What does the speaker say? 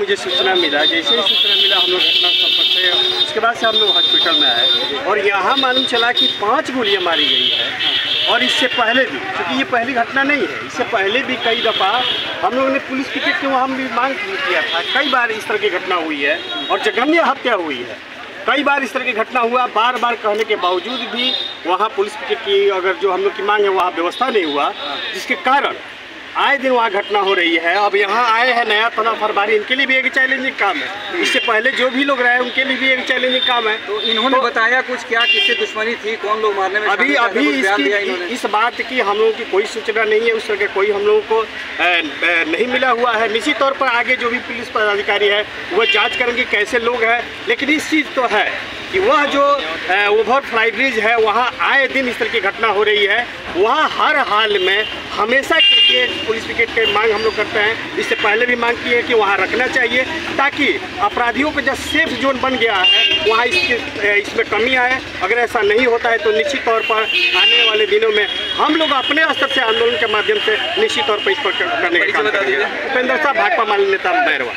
मुझे सूचना मिला, जैसे ही सूचना मिला, हम लोग घटना स्थल पर थे उसके बाद से हम लोग हॉस्पिटल में आए। और यहाँ मालूम चला कि पाँच गोलियाँ मारी गई है। और इससे पहले भी, क्योंकि ये पहली घटना नहीं है, इससे पहले भी कई दफ़ा हम लोगों ने पुलिस पिकेट के वहाँ भी मांग किया था। कई बार इस तरह की घटना हुई है, और जघन्य हत्या हुई है। कई बार इस तरह की घटना हुआ बार बार कहने के बावजूद भी वहाँ पुलिस की अगर जो हम लोग की मांग है, वहाँ व्यवस्था नहीं हुआ, जिसके कारण आए दिन वहाँ घटना हो रही है। अब यहाँ आए हैं नया थाना फरबारी इनके लिए भी एक चैलेंजिंग काम है। इससे पहले जो भी लोग रहे उनके लिए भी एक चैलेंजिंग काम है। तो इन्होंने तो- बताया कुछ क्या किससे दुश्मनी थी कौन लोग मारने में अभी अभी इसकी इस बात की हम लोगों की कोई सूचना नहीं है उस तरह का कोई हम लोगों को नहीं मिला हुआ है। निश्चित तौर पर आगे जो भी पुलिस पदाधिकारी है वह जाँच करेंगे कैसे लोग हैं। लेकिन इस चीज़ तो है कि वह जो ओवर फ्लाई ब्रिज है वहाँ आए दिन इस तरह की घटना हो रही है। वहाँ हर हाल में हमेशा के पुलिस पिकेट की मांग हम लोग करते हैं। इससे पहले भी मांग की है कि वहाँ रखना चाहिए ताकि अपराधियों का जब सेफ़ जोन बन गया है वहाँ इसके इसमें कमी आए। अगर ऐसा नहीं होता है तो निश्चित तौर पर आने वाले दिनों में हम लोग अपने स्तर से आंदोलन के माध्यम से निश्चित तौर पर इस पर करने का काम करेंगे। उपेंद्र साहब भाजपा मान्य नेता बैरवा